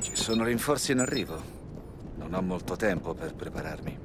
Ci sono rinforzi in arrivo. Non ho molto tempo per prepararmi.